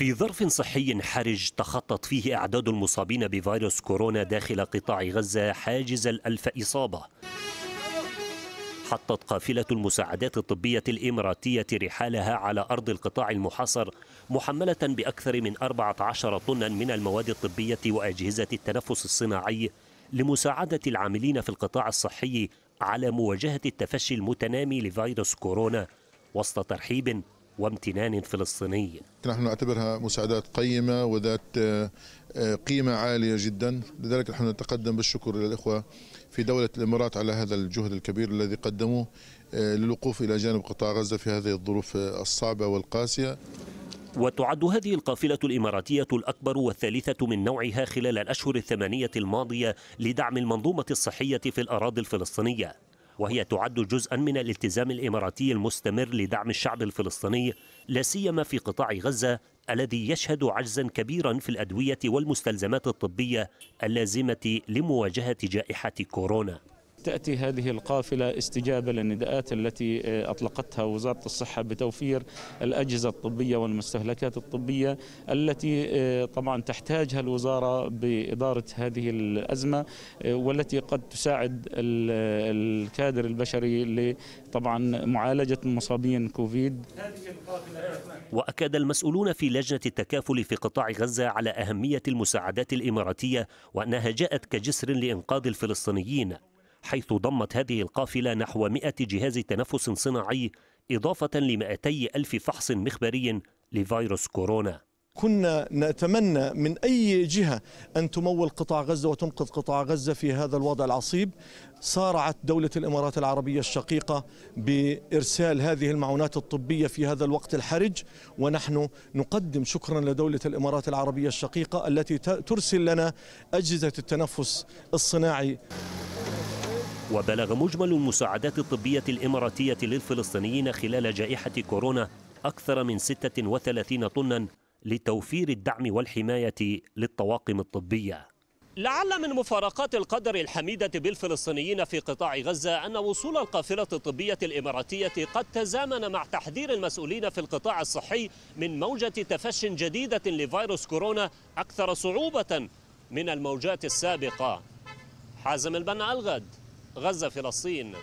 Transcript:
في ظرف صحي حرج تخطت فيه أعداد المصابين بفيروس كورونا داخل قطاع غزة حاجز الألف إصابة. حطت قافلة المساعدات الطبية الإماراتية رحالها على أرض القطاع المحاصر محملة بأكثر من 14 طنا من المواد الطبية وأجهزة التنفس الصناعي لمساعدة العاملين في القطاع الصحي على مواجهة التفشي المتنامي لفيروس كورونا وسط ترحيب وامتنان فلسطيني. نحن نعتبرها مساعدات قيمة وذات قيمة عالية جدا. لذلك نحن نتقدم بالشكر للإخوة في دولة الإمارات على هذا الجهد الكبير الذي قدموه للوقوف إلى جانب قطاع غزة في هذه الظروف الصعبة والقاسية. وتعد هذه القافلة الإماراتية الأكبر والثالثة من نوعها خلال الأشهر الثمانية الماضية لدعم المنظومة الصحية في الأراضي الفلسطينية. وهي تعد جزءا من الالتزام الإماراتي المستمر لدعم الشعب الفلسطيني لا سيما في قطاع غزة الذي يشهد عجزا كبيرا في الأدوية والمستلزمات الطبية اللازمة لمواجهة جائحة كورونا. تأتي هذه القافلة استجابة للنداءات التي أطلقتها وزارة الصحة بتوفير الأجهزة الطبية والمستهلكات الطبية التي طبعا تحتاجها الوزارة بإدارة هذه الأزمة والتي قد تساعد الكادر البشري طبعا معالجة المصابين كوفيد. وأكد المسؤولون في لجنة التكافل في قطاع غزة على أهمية المساعدات الإماراتية وأنها جاءت كجسر لإنقاذ الفلسطينيين. حيث ضمت هذه القافلة نحو 100 جهاز تنفس صناعي إضافة ل 200 ألف فحص مخبري لفيروس كورونا. كنا نتمنى من أي جهة أن تمول قطاع غزة وتنقذ قطاع غزة في هذا الوضع العصيب. صارعت دولة الإمارات العربية الشقيقة بإرسال هذه المعونات الطبية في هذا الوقت الحرج ونحن نقدم شكرا لدولة الإمارات العربية الشقيقة التي ترسل لنا أجهزة التنفس الصناعي. وبلغ مجمل المساعدات الطبية الإماراتية للفلسطينيين خلال جائحة كورونا أكثر من 36 طنا لتوفير الدعم والحماية للطواقم الطبية. لعل من مفارقات القدر الحميدة بالفلسطينيين في قطاع غزة أن وصول القافلة الطبية الإماراتية قد تزامن مع تحذير المسؤولين في القطاع الصحي من موجة تفش جديدة لفيروس كورونا أكثر صعوبة من الموجات السابقة. حازم البنا الغد. غزة فلسطين.